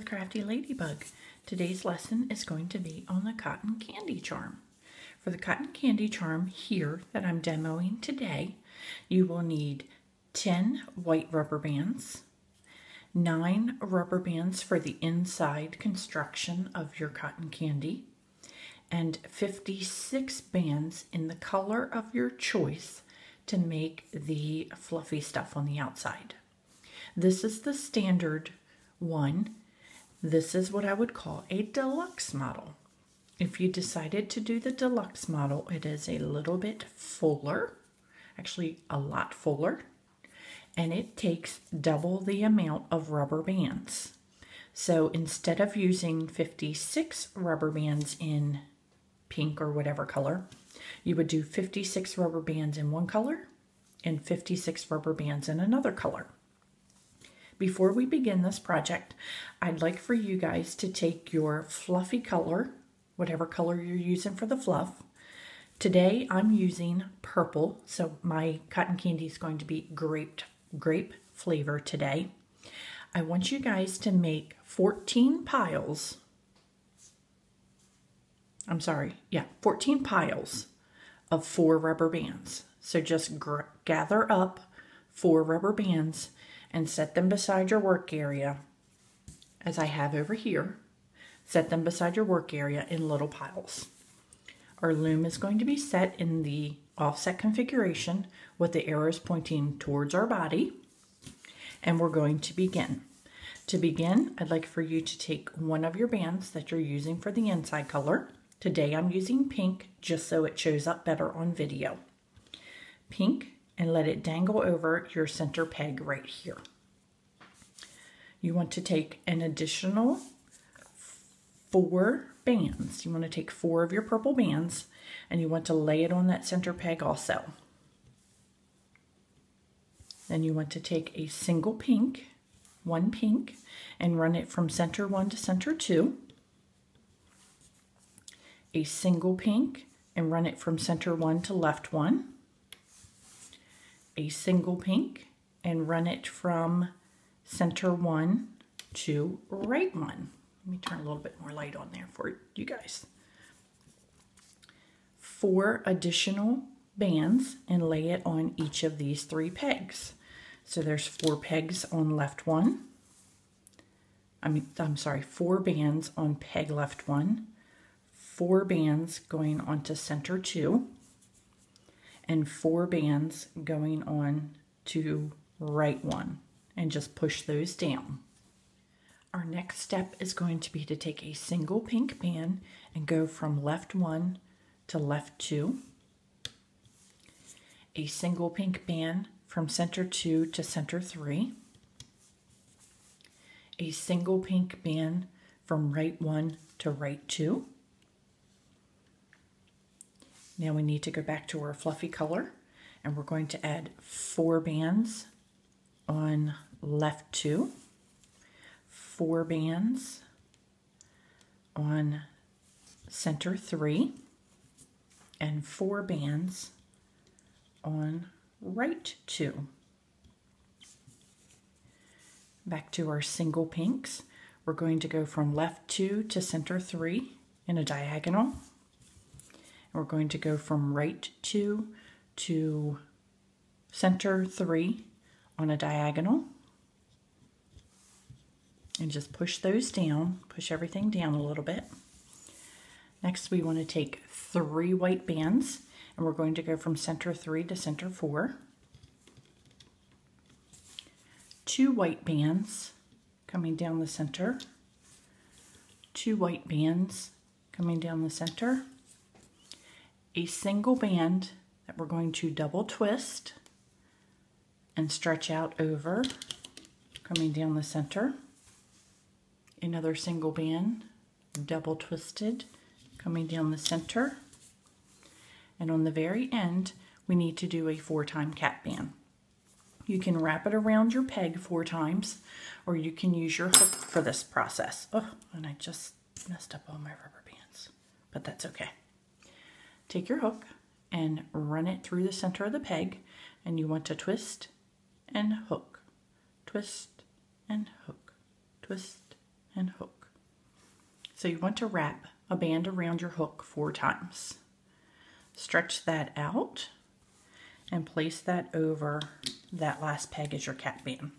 with Crafty Ladybug. Today's lesson is going to be on the cotton candy charm. For the cotton candy charm here that I'm demoing today, you will need 10 white rubber bands, 9 rubber bands for the inside construction of your cotton candy, and 56 bands in the color of your choice to make the fluffy stuff on the outside. This is the standard one. This is what I would call a deluxe model. If you decided to do the deluxe model, it is a little bit fuller, actually a lot fuller, and it takes double the amount of rubber bands. So instead of using 56 rubber bands in pink or whatever color, you would do 56 rubber bands in one color and 56 rubber bands in another color. Before we begin this project, I'd like for you guys to take your fluffy color, whatever color you're using for the fluff. Today I'm using purple, so my cotton candy is going to be grape, grape flavor today. I want you guys to make 14 piles. I'm sorry, yeah, 14 piles of four rubber bands. So just gather up four rubber bands and set them beside your work area, as I have over here. Set them beside your work area in little piles. Our loom is going to be set in the offset configuration with the arrows pointing towards our body. And we're going to begin. To begin, I'd like for you to take one of your bands that you're using for the inside color. Today I'm using pink just so it shows up better on video. Pink and let it dangle over your center peg right here. You want to take an additional four bands. You want to take four of your purple bands and you want to lay it on that center peg also. Then you want to take a single pink, one pink, and run it from center one to center two. A single pink and run it from center one to left one a single pink and run it from center one to right one. Let me turn a little bit more light on there for you guys. Four additional bands and lay it on each of these three pegs. So there's four pegs on left one. I mean, I'm sorry, four bands on peg left one, four bands going onto center two, and four bands going on to right one and just push those down. Our next step is going to be to take a single pink band and go from left one to left two, a single pink band from center two to center three, a single pink band from right one to right two, now we need to go back to our fluffy color and we're going to add four bands on left two, four bands on center three, and four bands on right two. Back to our single pinks. We're going to go from left two to center three in a diagonal we're going to go from right 2 to center 3 on a diagonal. And just push those down, push everything down a little bit. Next we want to take three white bands and we're going to go from center 3 to center 4. Two white bands coming down the center. Two white bands coming down the center a single band that we're going to double twist and stretch out over, coming down the center. Another single band, double twisted, coming down the center. And on the very end, we need to do a four-time cap band. You can wrap it around your peg four times, or you can use your hook for this process. Oh, and I just messed up all my rubber bands, but that's okay take your hook and run it through the center of the peg and you want to twist and hook, twist and hook, twist and hook. So you want to wrap a band around your hook four times. Stretch that out and place that over that last peg as your cap band.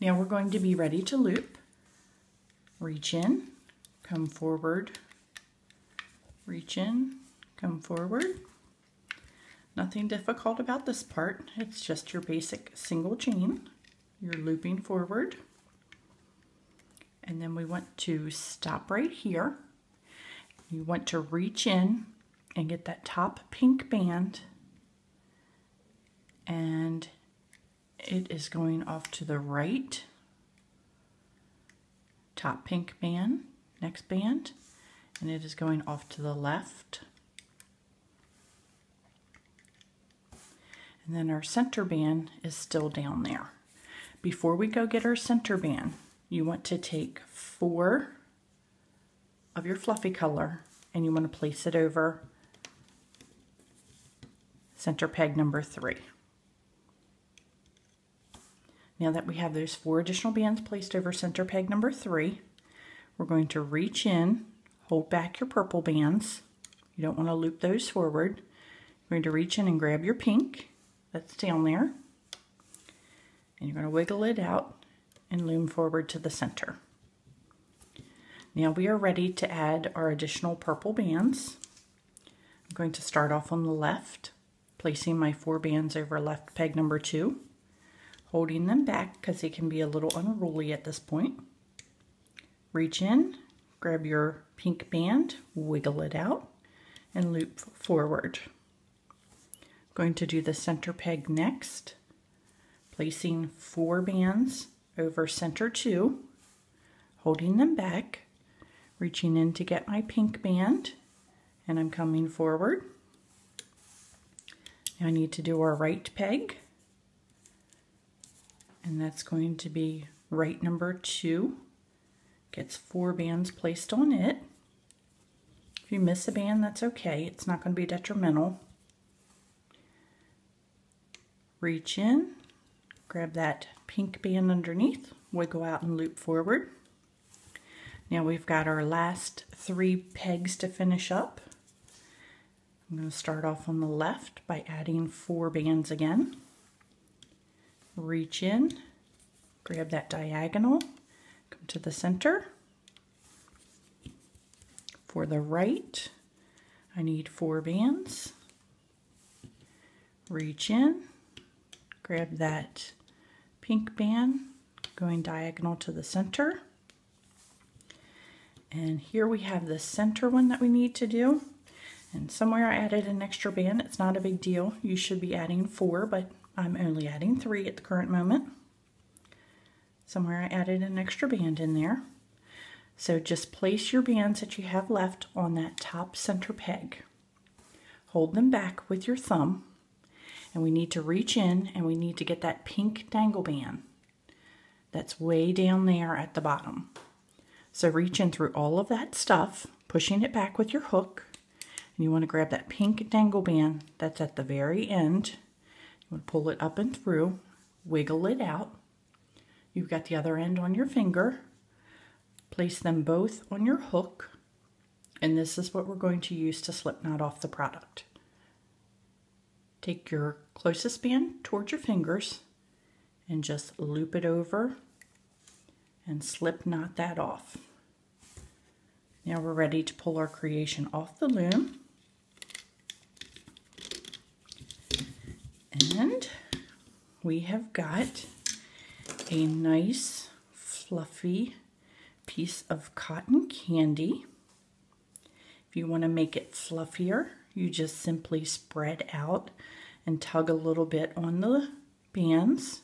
Now we're going to be ready to loop. Reach in, come forward, reach in, come forward. Nothing difficult about this part. It's just your basic single chain. You're looping forward. And then we want to stop right here. You want to reach in and get that top pink band and it is going off to the right top pink band next band and it is going off to the left and then our center band is still down there before we go get our center band you want to take four of your fluffy color and you want to place it over center peg number three. Now that we have those four additional bands placed over center peg number three, we're going to reach in, hold back your purple bands. You don't want to loop those forward. You're going to reach in and grab your pink that's down there. And you're going to wiggle it out and loom forward to the center. Now we are ready to add our additional purple bands. I'm going to start off on the left, placing my four bands over left peg number two holding them back because they can be a little unruly at this point. Reach in, grab your pink band, wiggle it out, and loop forward. I'm going to do the center peg next, placing four bands over center two, holding them back, reaching in to get my pink band, and I'm coming forward. Now I need to do our right peg and that's going to be right number two. Gets four bands placed on it. If you miss a band, that's okay. It's not going to be detrimental. Reach in, grab that pink band underneath, wiggle out and loop forward. Now we've got our last three pegs to finish up. I'm going to start off on the left by adding four bands again reach in, grab that diagonal, to the center. For the right, I need four bands. Reach in, grab that pink band, going diagonal to the center. And here we have the center one that we need to do. And somewhere I added an extra band. It's not a big deal. You should be adding four, but I'm only adding three at the current moment. Somewhere I added an extra band in there. So just place your bands that you have left on that top center peg. Hold them back with your thumb and we need to reach in and we need to get that pink dangle band that's way down there at the bottom. So reach in through all of that stuff, pushing it back with your hook, and you want to grab that pink dangle band that's at the very end you want to pull it up and through, wiggle it out. You've got the other end on your finger. Place them both on your hook. And this is what we're going to use to slip knot off the product. Take your closest band towards your fingers and just loop it over and slip knot that off. Now we're ready to pull our creation off the loom. And we have got a nice fluffy piece of cotton candy. If you want to make it fluffier, you just simply spread out and tug a little bit on the bands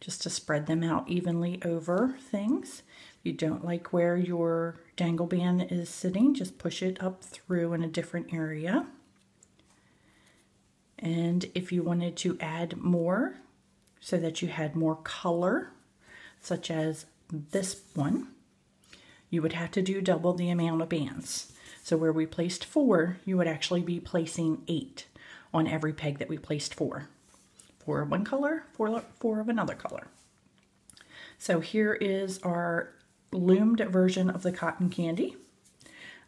just to spread them out evenly over things. If you don't like where your dangle band is sitting, just push it up through in a different area. And if you wanted to add more so that you had more color, such as this one, you would have to do double the amount of bands. So where we placed four, you would actually be placing eight on every peg that we placed four. Four of one color, four, four of another color. So here is our loomed version of the cotton candy.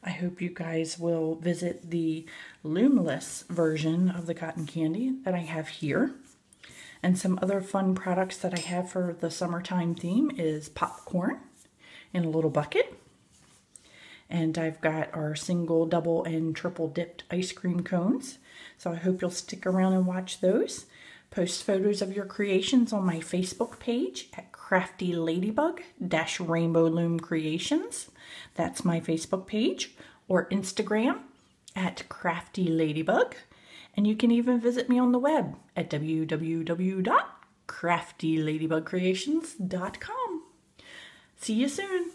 I hope you guys will visit the loomless version of the cotton candy that I have here. And some other fun products that I have for the summertime theme is popcorn in a little bucket. And I've got our single, double, and triple dipped ice cream cones. So I hope you'll stick around and watch those. Post photos of your creations on my Facebook page at Crafty Ladybug Rainbow Loom Creations. That's my Facebook page. Or Instagram at Crafty Ladybug. And you can even visit me on the web at www.craftyladybugcreations.com. See you soon.